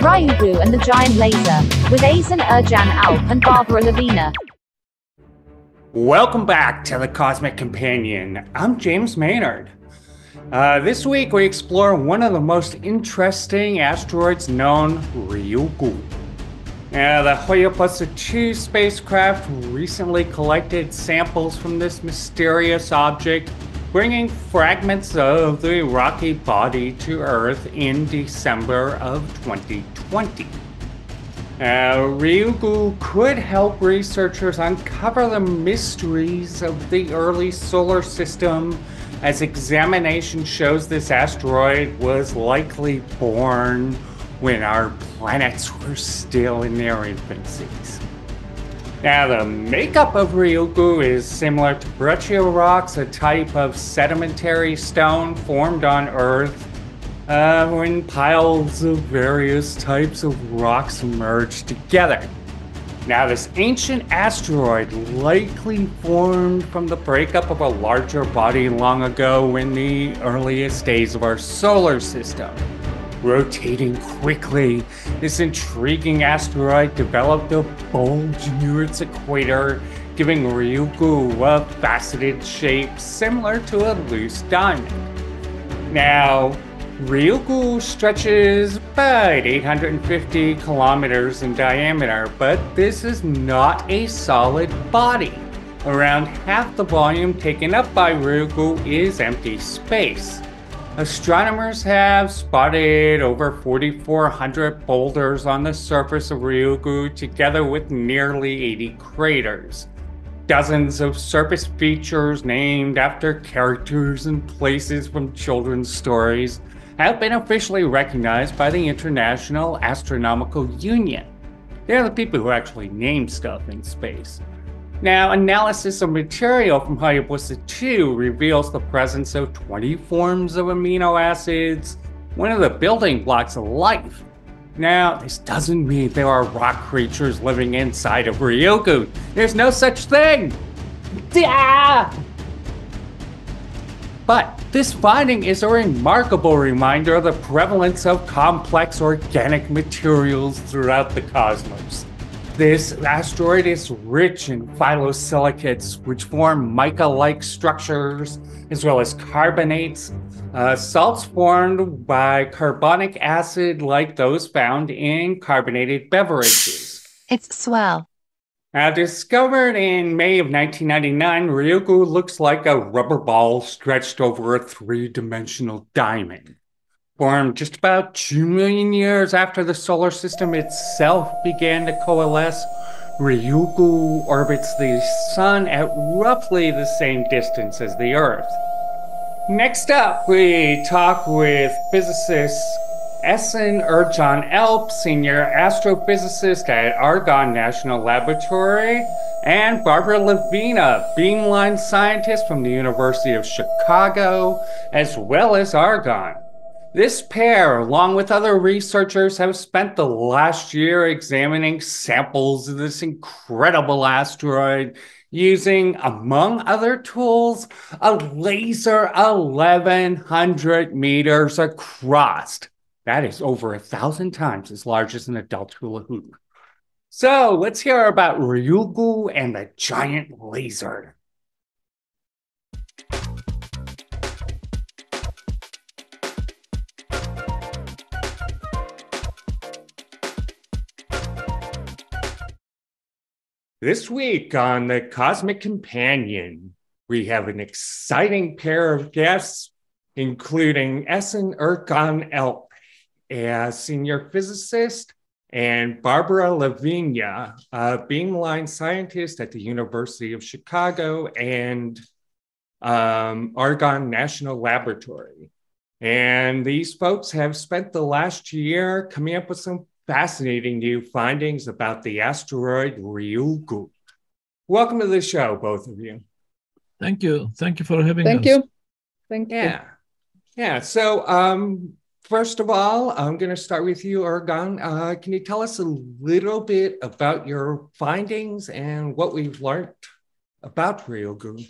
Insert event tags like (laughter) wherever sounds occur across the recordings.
Ryugu and the Giant Laser, with Esen Ercan Alp and Barbara Lavina. Welcome back to the Cosmic Companion. I'm James Maynard. Uh, this week we explore one of the most interesting asteroids known, Ryugu. Uh, the Hayabusa 2 spacecraft recently collected samples from this mysterious object, bringing fragments of the rocky body to Earth in December of 2020. Uh, Ryugu could help researchers uncover the mysteries of the early solar system, as examination shows this asteroid was likely born when our planets were still in their infancies. Now, the makeup of Ryugu is similar to breccia rocks, a type of sedimentary stone formed on Earth uh, when piles of various types of rocks merge together. Now, this ancient asteroid likely formed from the breakup of a larger body long ago in the earliest days of our solar system. Rotating quickly, this intriguing asteroid developed a bulge near its equator, giving Ryugu a faceted shape similar to a loose diamond. Now, Ryugu stretches about 850 kilometers in diameter, but this is not a solid body. Around half the volume taken up by Ryugu is empty space. Astronomers have spotted over 4,400 boulders on the surface of Ryugu, together with nearly 80 craters. Dozens of surface features named after characters and places from children's stories have been officially recognized by the International Astronomical Union. They're the people who actually name stuff in space. Now, analysis of material from Hayabusa 2 reveals the presence of 20 forms of amino acids, one of the building blocks of life. Now, this doesn't mean there are rock creatures living inside of Ryugu. There's no such thing! Yeah! But this finding is a remarkable reminder of the prevalence of complex organic materials throughout the cosmos. This asteroid is rich in phyllosilicates, which form mica like structures, as well as carbonates, uh, salts formed by carbonic acid, like those found in carbonated beverages. It's swell. Now, discovered in May of 1999, Ryugu looks like a rubber ball stretched over a three dimensional diamond formed just about 2 million years after the solar system itself began to coalesce. Ryugu orbits the Sun at roughly the same distance as the Earth. Next up, we talk with physicist Esen Ercan Alp, senior astrophysicist at Argonne National Laboratory, and Barbara Lavina, beamline scientist from the University of Chicago, as well as Argonne. This pair, along with other researchers, have spent the last year examining samples of this incredible asteroid using, among other tools, a laser 1100 meters across. That is over a thousand times as large as an adult hula hoop. So let's hear about Ryugu and the giant laser. This week on the Cosmic Companion, we have an exciting pair of guests, including Esen Ercan Alp, a senior physicist, and Barbara Lavina, a beamline scientist at the University of Chicago and um, Argonne National Laboratory. And these folks have spent the last year coming up with some fascinating new findings about the asteroid Ryugu. Welcome to the show, both of you. Thank you. Thank you for having Thank us. Thank you. Thank Yeah. you. Yeah. So, um, first of all, I'm going to start with you, Ercan. Uh, can you tell us a little bit about your findings and what we've learned about Ryugu?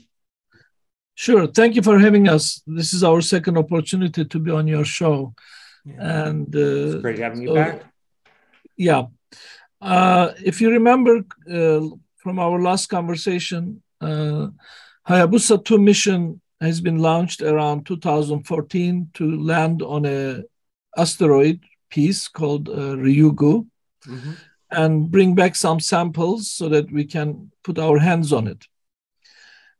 Sure. Thank you for having us. This is our second opportunity to be on your show. Yeah. And uh, It's great having you so- back. Yeah. Uh, if you remember uh, from our last conversation, uh, Hayabusa 2 mission has been launched around 2014 to land on a asteroid piece called uh, Ryugu mm-hmm. and bring back some samples so that we can put our hands on it.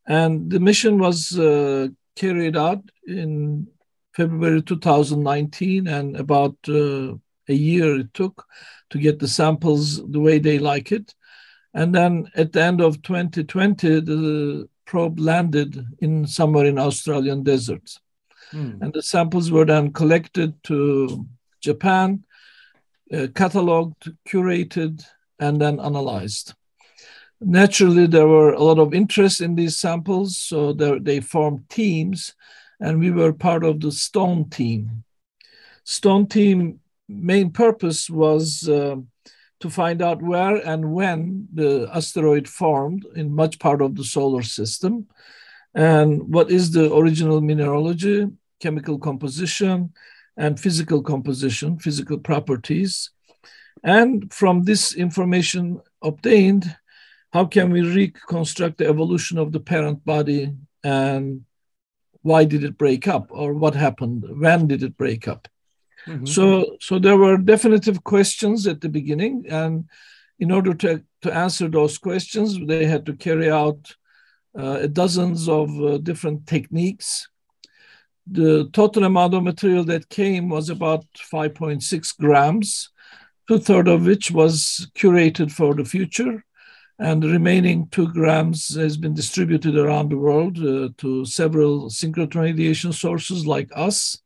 And the mission was uh, carried out in February 2019, and about uh, a year it took to get the samples the way they like it. And then at the end of 2020, the probe landed in somewhere in Australian deserts. Mm. And the samples were then collected to Japan, uh, cataloged, curated, and then analyzed. Naturally, there were a lot of interest in these samples, so they formed teams, and we were part of the STONE team. STONE team main purpose was uh, to find out where and when the asteroid formed in much part of the solar system, and what is the original mineralogy, chemical composition, and physical composition, physical properties. And from this information obtained, how can we reconstruct the evolution of the parent body and why did it break up or what happened? When did it break up? Mm-hmm. So, so there were definitive questions at the beginning, and in order to, to answer those questions, they had to carry out uh, dozens of uh, different techniques. The total amount of material that came was about 5.6 grams, two thirds of which was curated for the future, and the remaining two grams has been distributed around the world uh, to several synchrotron radiation sources like us.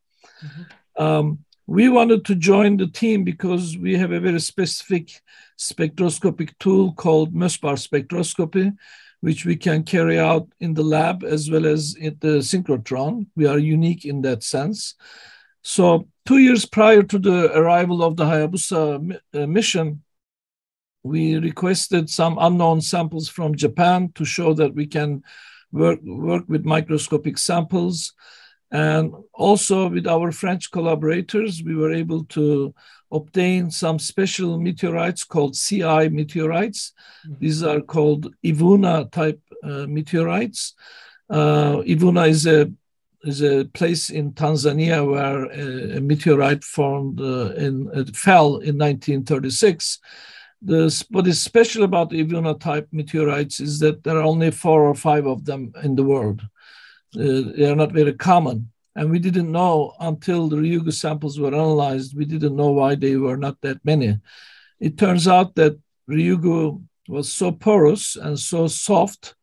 Mm-hmm. Um, we wanted to join the team because we have a very specific spectroscopic tool called Mössbauer spectroscopy, which we can carry out in the lab as well as in the synchrotron. We are unique in that sense. So, two years prior to the arrival of the Hayabusa uh, mission, we requested some unknown samples from Japan to show that we can work, work with microscopic samples. And also with our French collaborators, we were able to obtain some special meteorites called CI meteorites. Mm-hmm. These are called Ivuna type uh, meteorites. Uh, Ivuna is a is a place in Tanzania where a, a meteorite formed uh, in it fell in 1936. The, what is special about Ivuna type meteorites is that there are only four or five of them in the world. Uh, they are not very common. And we didn't know until the Ryugu samples were analyzed, we didn't know why they were not that many. It turns out that Ryugu was so porous and so soft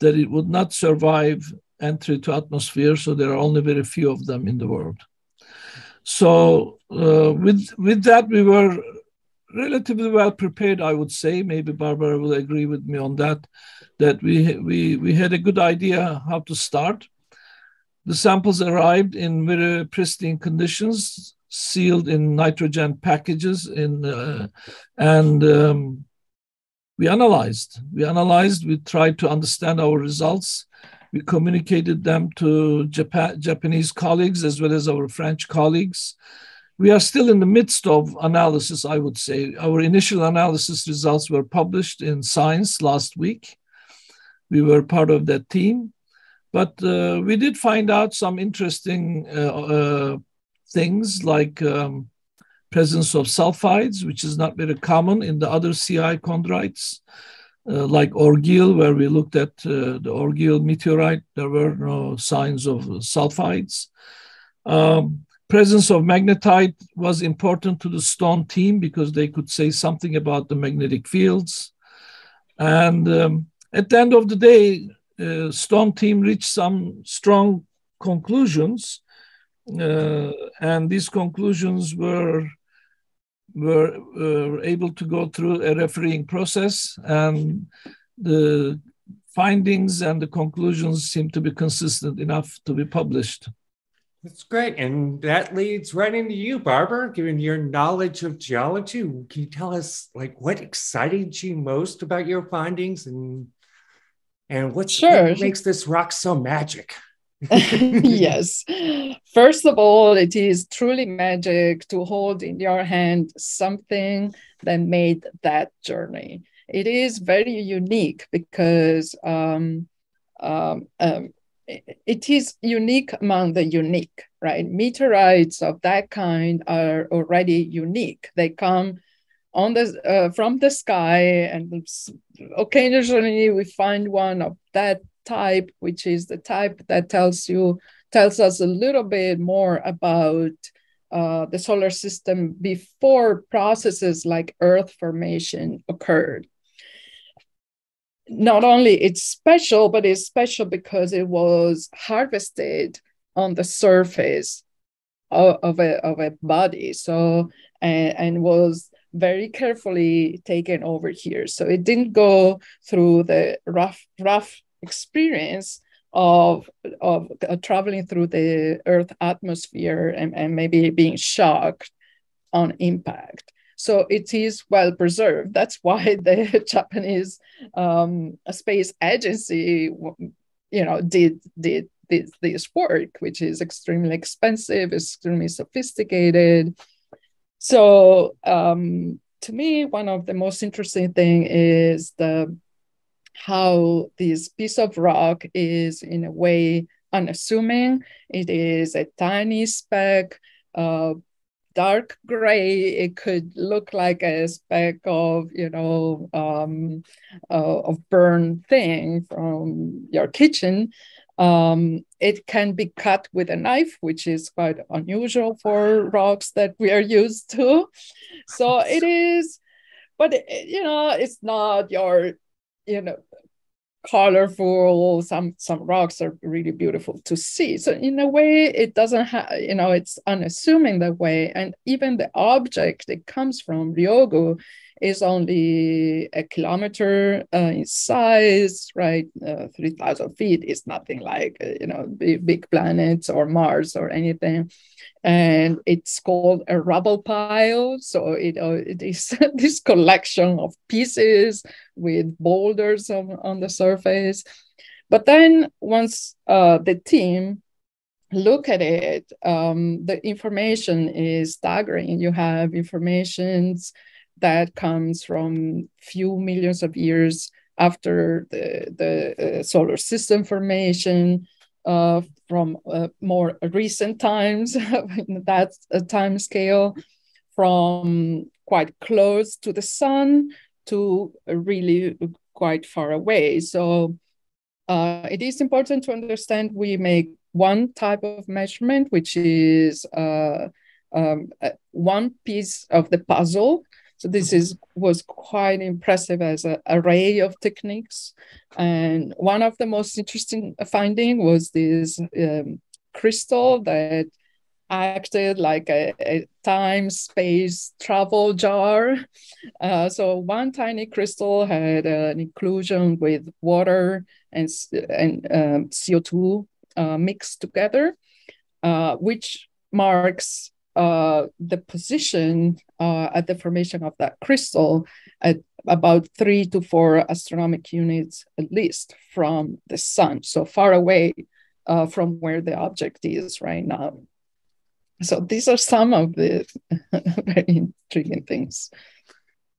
that it would not survive entry to atmosphere, so there are only very few of them in the world. So uh, with with that, we were relatively well prepared, I would say. Maybe Barbara will agree with me on that. That we we we had a good idea how to start. The samples arrived in very pristine conditions, sealed in nitrogen packages, in uh, and um, we analyzed. We analyzed. We tried to understand our results. We communicated them to Japan, Japanese colleagues as well as our French colleagues we are still in the midst of analysis, I would say. Our initial analysis results were published in Science last week. We were part of that team. But uh, we did find out some interesting uh, uh, things like um, presence of sulfides, which is not very common in the other CI chondrites, uh, like Orgueil, where we looked at uh, the Orgueil meteorite. There were no signs of sulfides. Um, presence of magnetite was important to the stone team because they could say something about the magnetic fields. And um, at the end of the day, uh, stone team reached some strong conclusions. Uh, and these conclusions were were uh, able to go through a refereeing process and the findings and the conclusions seem to be consistent enough to be published. That's great. And that leads right into you, Barbara, given your knowledge of geology. Can you tell us like what excited you most about your findings and and what, sure. (laughs) makes this rock so magic? (laughs) yes. First of all, it is truly magic to hold in your hand something that made that journey. It is very unique because um, um, um, it is unique among the unique, right? Meteorites of that kind are already unique. They come on the uh, from the sky, and occasionally we find one of that type, which is the type that tells you tells us a little bit more about uh, the solar system before processes like Earth formation occurred. Not only it's special, but it's special because it was harvested on the surface of, of a, of a body. So and, and was very carefully taken over here. So it didn't go through the rough rough experience of of uh, traveling through the Earth atmosphere and, and maybe being shocked on impact. So it is well preserved. That's why (laughs) the Japanese um, space agency, you know, did did this, this work, which is extremely expensive, extremely sophisticated. So um, to me, one of the most interesting thing is the how this piece of rock is in a way unassuming. It is a tiny speck, uh, dark gray. It could look like a speck of, you know, um, uh, of burned thing from your kitchen. Um, it can be cut with a knife, which is quite unusual for rocks that we are used to. So it is, but you know, it's not your you know colorful some some rocks are really beautiful to see. So in a way it doesn't have you know it's unassuming that way. And even the object it comes from Ryugu is only a kilometer uh, in size, right? Uh, 3,000 feet is nothing like, uh, you know, big, big planets or Mars or anything. And it's called a rubble pile. So it, uh, it is (laughs) this collection of pieces with boulders on, on the surface. But then once uh, the team look at it, um, the information is staggering. You have informations that comes from few millions of years after the, the uh, solar system formation, uh, from uh, more recent times, (laughs) that uh, time scale, from quite close to the sun to really quite far away. So uh, it is important to understand we make one type of measurement, which is uh, um, one piece of the puzzle so this is was quite impressive as an array of techniques. And one of the most interesting finding was this um, crystal that acted like a, a time space travel jar. Uh, so one tiny crystal had an inclusion with water and, and um, CO2 uh, mixed together, uh, which marks uh, the position uh, at the formation of that crystal at about three to four astronomical units at least from the sun, so far away uh, from where the object is right now. So these are some of the (laughs) very intriguing things.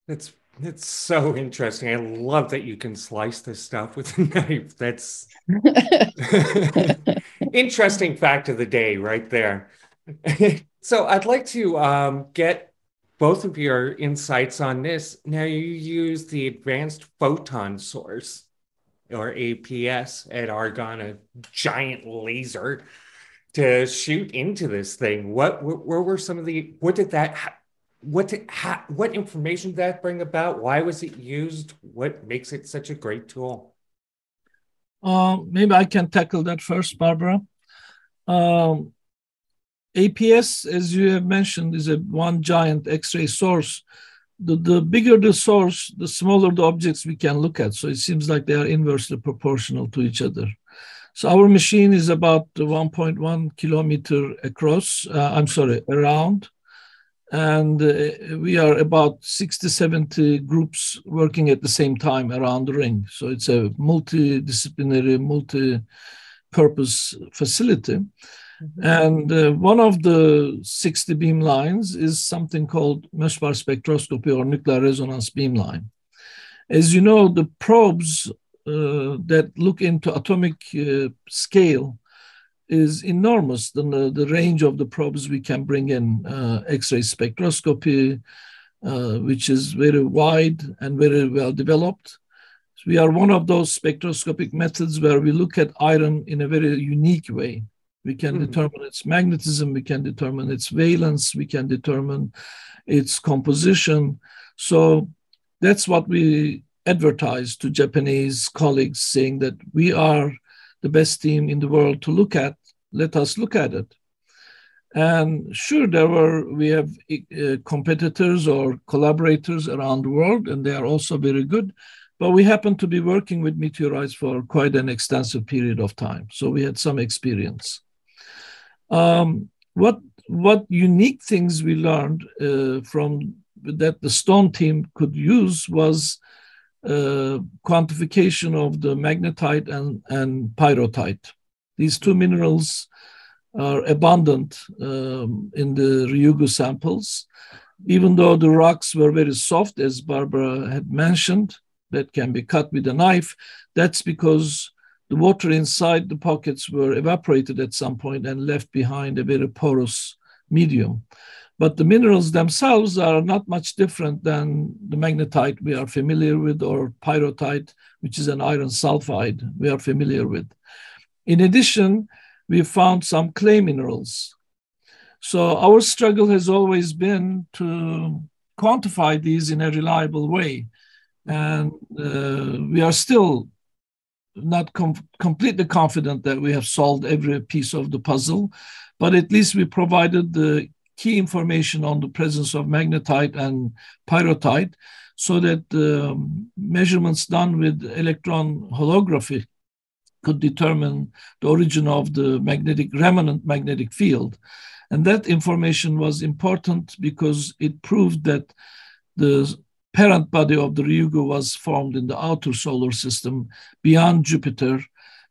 It's it's so interesting. I love that you can slice this stuff with a (laughs) knife. That's (laughs) interesting fact of the day right there. (laughs) So I'd like to um, get both of your insights on this. Now you use the Advanced Photon Source or APS at Argonne, a giant laser to shoot into this thing. What where were some of the what did that what did, what information did that bring about? Why was it used? What makes it such a great tool? Uh, maybe I can tackle that first, Barbara. Um, APS, as you have mentioned, is a one giant X-ray source. The, the bigger the source, the smaller the objects we can look at. So it seems like they are inversely proportional to each other. So our machine is about 1.1 kilometer across, uh, I'm sorry, around. And uh, we are about 60, 70 groups working at the same time around the ring. So it's a multidisciplinary, multi purpose facility. Mm-hmm. And uh, one of the 60 beam lines is something called Mössbauer spectroscopy or nuclear resonance beam line. As you know, the probes uh, that look into atomic uh, scale is enormous. The, the range of the probes we can bring in, uh, X-ray spectroscopy, uh, which is very wide and very well developed. So we are one of those spectroscopic methods where we look at iron in a very unique way. We can mm-hmm. determine its magnetism, we can determine its valence, we can determine its composition. So that's what we advertise to Japanese colleagues, saying that we are the best team in the world to look at. Let us look at it. And sure, there were we have uh, competitors or collaborators around the world, and they are also very good. But we happen to be working with meteorites for quite an extensive period of time, so we had some experience. Um, what what unique things we learned uh, from that the stone team could use was uh, quantification of the magnetite and, and pyrrhotite. These two minerals are abundant um, in the Ryugu samples. Even though the rocks were very soft, as Barbara had mentioned, that can be cut with a knife, that's because the water inside the pockets were evaporated at some point and left behind a very porous medium. But the minerals themselves are not much different than the magnetite we are familiar with, or pyrrhotite, which is an iron sulfide we are familiar with. In addition, we found some clay minerals. So our struggle has always been to quantify these in a reliable way. And uh, we are still not com- completely confident that we have solved every piece of the puzzle, but at least we provided the key information on the presence of magnetite and pyrrhotite so that the um, measurements done with electron holography could determine the origin of the magnetic remnant magnetic field. And that information was important because it proved that the parent body of the Ryugu was formed in the outer solar system beyond Jupiter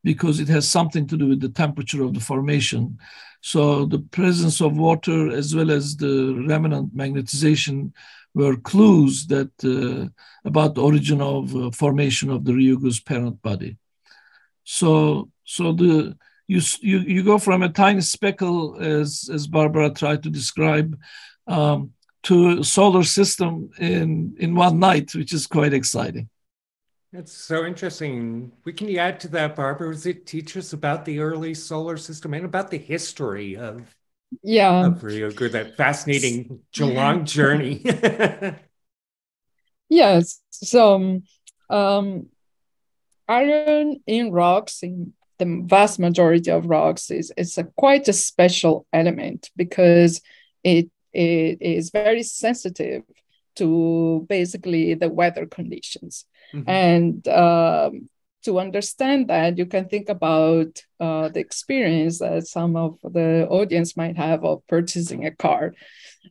because it has something to do with the temperature of the formation. So the presence of water as well as the remnant magnetization were clues that uh, about the origin of uh, formation of the Ryugu's parent body. So, so the you, you you go from a tiny speckle, as as Barbara tried to describe, um, to solar system in in one night, which is quite exciting. That's so interesting. We can you add to that, Barbara? Does it teach us about the early solar system and about the history of yeah of Ryugu, that fascinating long (laughs) journey? (laughs) yes. So um, iron in rocks, in the vast majority of rocks, is, is a quite a special element because it, it is very sensitive to basically the weather conditions. Mm-hmm. And um, to understand that, you can think about uh, the experience that some of the audience might have of purchasing a car.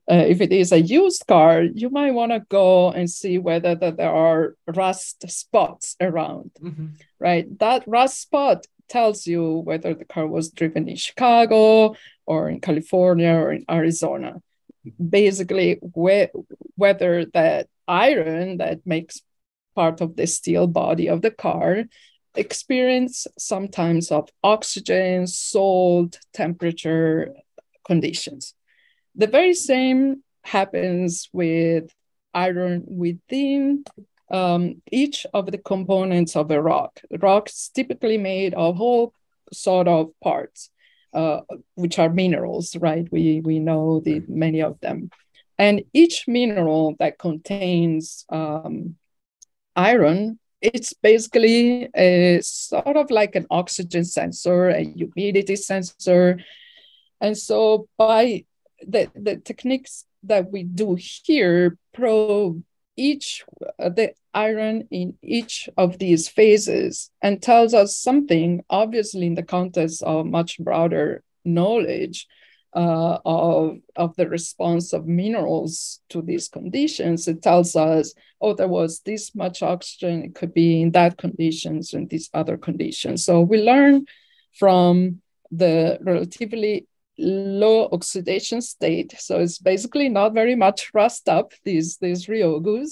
Uh, if it is a used car, you might want to go and see whether that there are rust spots around, mm-hmm. right? That rust spot tells you whether the car was driven in Chicago or in California or in Arizona. Basically, wh- whether that iron that makes part of the steel body of the car experience sometimes of oxygen, salt, temperature conditions. The very same happens with iron within um, each of the components of a rock. Rock's typically made of whole sort of parts, uh, which are minerals, right? We, we know the many of them. And each mineral that contains um, iron, it's basically a sort of like an oxygen sensor, a humidity sensor. And so by the, the techniques that we do here probe each uh, the iron in each of these phases and tells us something obviously in the context of much broader knowledge uh, of, of the response of minerals to these conditions. It tells us oh there was this much oxygen it could be in that conditions and these other conditions. So we learn from the relatively low oxidation state. So it's basically not very much rust up, these, these Ryugus,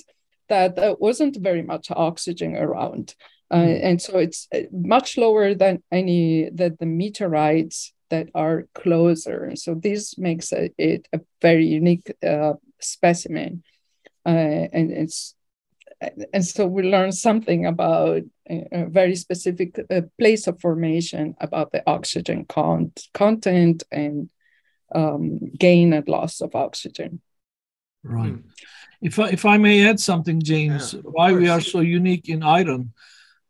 that there wasn't very much oxygen around. Uh, hmm. and so it's uh, much lower than any that the meteorites that are closer. So this makes it, it a very unique uh, specimen, uh, and it's and so we learn something about a very specific uh, place of formation about the oxygen con- content and um, gain and loss of oxygen. Right. Hmm. If I, if I may add something, James, yeah, why course. we are so unique in iron.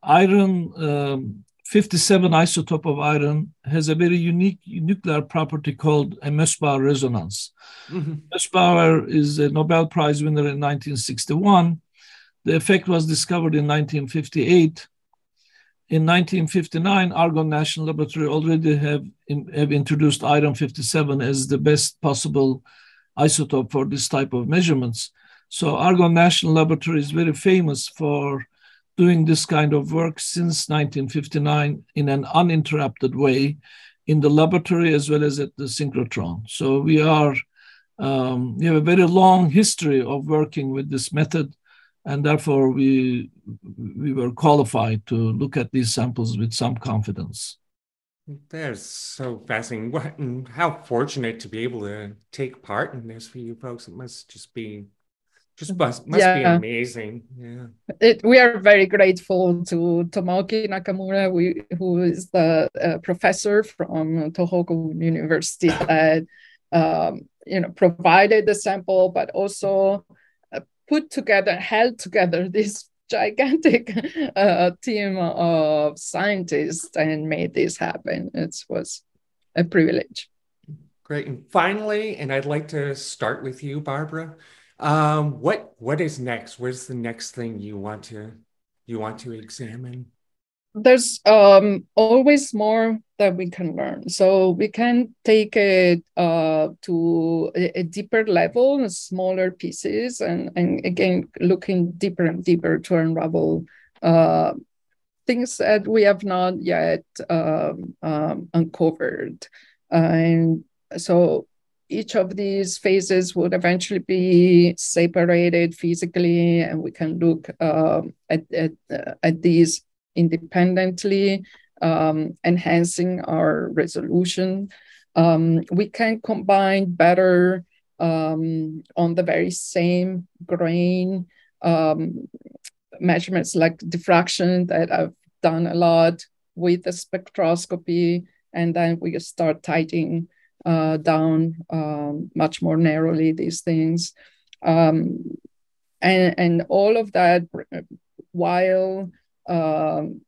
Iron, um, 57 isotope of iron, has a very unique nuclear property called a Mössbauer resonance. Mm-hmm. Mössbauer is a Nobel Prize winner in 1961 the effect was discovered in 1958. In 1959, Argonne National Laboratory already have, have introduced iron 57 as the best possible isotope for this type of measurements. So Argonne National Laboratory is very famous for doing this kind of work since 1959 in an uninterrupted way in the laboratory as well as at the synchrotron. So we are um, we have a very long history of working with this method and therefore we we were qualified to look at these samples with some confidence. That's so fascinating. What, and how fortunate to be able to take part in this for you folks. It must just be just must, must yeah. be amazing. Yeah. It, we are very grateful to Tomoki Nakamura, we, who is the uh, professor from Tohoku University that um, you know provided the sample, but also put together, held together this gigantic (laughs) uh, team of scientists and made this happen. It was a privilege. Great. And finally, and I'd like to start with you, Barbara. Um, what what is next? What's the next thing you want to you want to examine? There's um, always more that we can learn. So we can take it uh, to a, a, deeper level, smaller pieces, and, and again, looking deeper and deeper to unravel uh, things that we have not yet um, um, uncovered. and so each of these phases would eventually be separated physically, and we can look uh, at, at, at these independently, um, enhancing our resolution. Um, we can combine better um, on the very same grain um, measurements like diffraction that I've done a lot with the spectroscopy, and then we start tightening uh, down um, much more narrowly these things. Um, and, and all of that while um,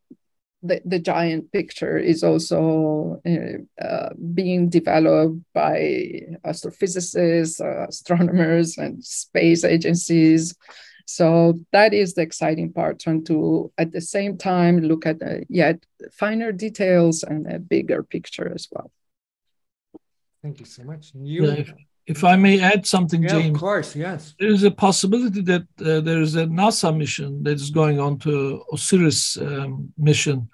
the, the giant picture is also uh, uh, being developed by astrophysicists, uh, astronomers, and space agencies. So that is the exciting part, trying to at the same time look at the yet finer details and a bigger picture as well. Thank you so much. You, yeah, if I may add something, yeah, James. Of course, yes. There is a possibility that uh, there is a NASA mission that is going on to OSIRIS um, mission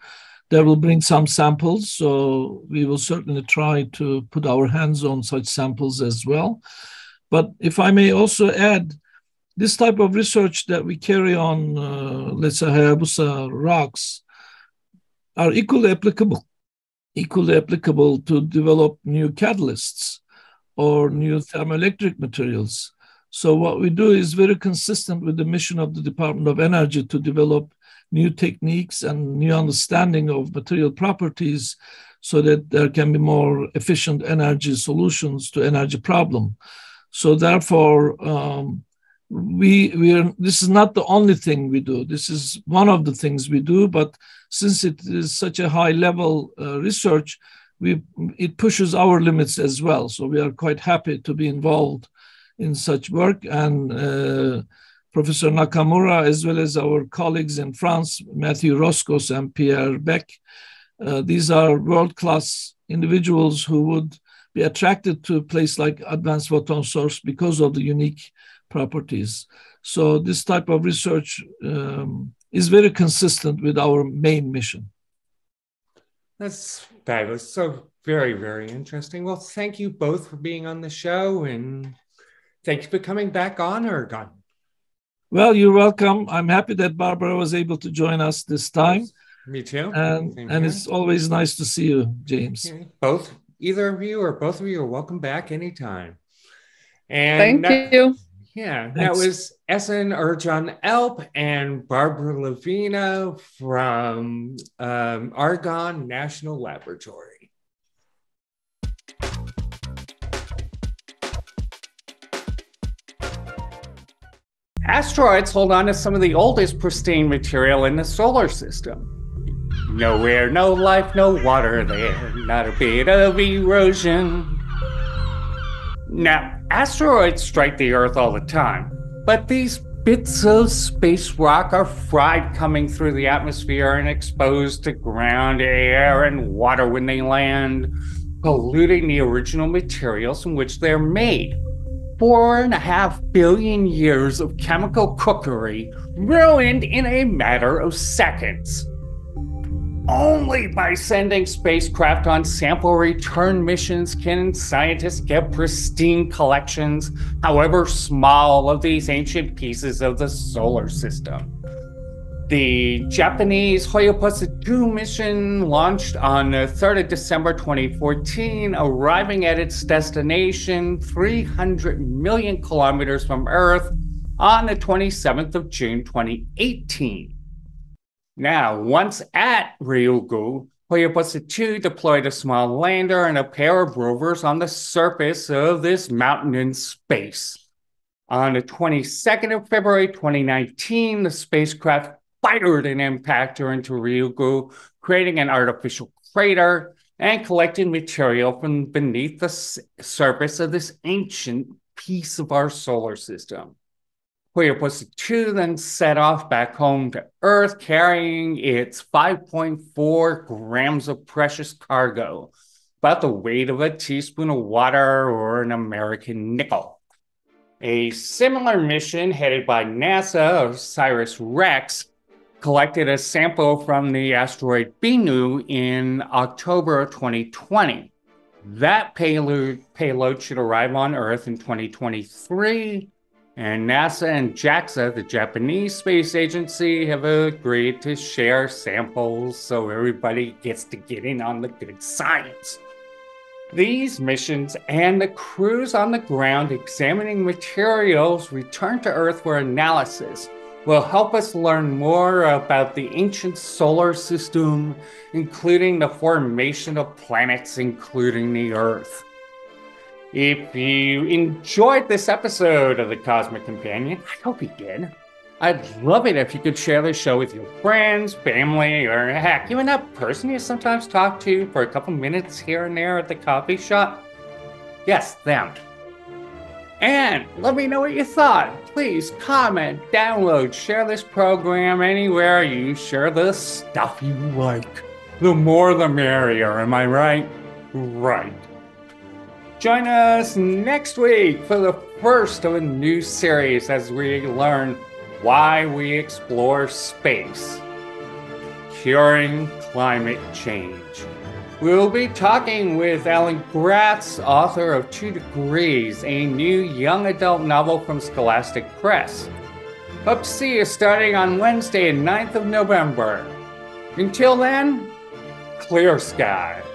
that will bring some samples. So we will certainly try to put our hands on such samples as well. But if I may also add, this type of research that we carry on, uh, let's say Hayabusa rocks, are equally applicable, equally applicable to develop new catalysts or new thermoelectric materials. So what we do is very consistent with the mission of the Department of Energy to develop new techniques and new understanding of material properties so that there can be more efficient energy solutions to energy problem. So therefore, um, we we are this is not the only thing we do this is one of the things we do but since it is such a high level uh, research we it pushes our limits as well. So we are quite happy to be involved in such work. And uh, Professor Nakamura, as well as our colleagues in France, Mathieu Roskosz and Pierre Beck, uh, these are world-class individuals who would be attracted to a place like Advanced Photon Source because of the unique properties. So this type of research um, is very consistent with our main mission. That's Fabulous. So very, very interesting. Well, thank you both for being on the show and thank you for coming back on Ercan. Well, you're welcome. I'm happy that Barbara was able to join us this time. Me too. And, and it's always nice to see you, James. Both, either of you or both of you are welcome back anytime. And thank that, you. Yeah, Thanks. that was Esen Ercan Alp and Barbara Lavina from um, Argonne National Laboratory. Asteroids hold on to some of the oldest pristine material in the solar system. No air, no life, no water there, not a bit of erosion. Now, asteroids strike the Earth all the time, but these bits of space rock are fried coming through the atmosphere and exposed to ground, air, and water when they land, polluting the original materials from which they're made. Four and a half billion years of chemical cookery ruined in a matter of seconds only by sending spacecraft on sample return missions can scientists get pristine collections, however small, of these ancient pieces of the solar system. The Japanese Hayabusa 2 mission launched on the 3rd of December 2014, arriving at its destination 300 million kilometers from Earth on the 27th of June 2018. Now, once at Ryugu, Hayabusa 2 deployed a small lander and a pair of rovers on the surface of this mountain in space. On the 22nd of February 2019, the spacecraft fired an impactor into Ryugu, creating an artificial crater and collecting material from beneath the surface of this ancient piece of our solar system. Hayabusa 2 then set off back home to Earth carrying its 5.4 grams of precious cargo, about the weight of a teaspoon of water or an American nickel. A similar mission headed by NASA, OSIRIS REx, collected a sample from the asteroid Bennu in October of 2020. That payload, payload should arrive on Earth in 2023 and NASA and JAXA, the Japanese Space Agency, have agreed to share samples so everybody gets to get in on the good science. These missions and the crews on the ground examining materials returned to Earth for analysis will help us learn more about the ancient solar system, including the formation of planets, including the Earth. If you enjoyed this episode of The Cosmic Companion, I hope you did. I'd love it if you could share this show with your friends, family, or heck, even that person you sometimes talk to for a couple minutes here and there at the coffee shop. Yes, them. And let me know what you thought. Please comment, download, share this program anywhere you share the stuff you like. The more the merrier, am I right? Right. Join us next week for the first of a new series as we learn why we explore space. Curing climate change. We'll be talking with Alan Gratz, author of Two Degrees, a new young adult novel from Scholastic Press. To see you starting on Wednesday, 9th of November. Until then, clear skies.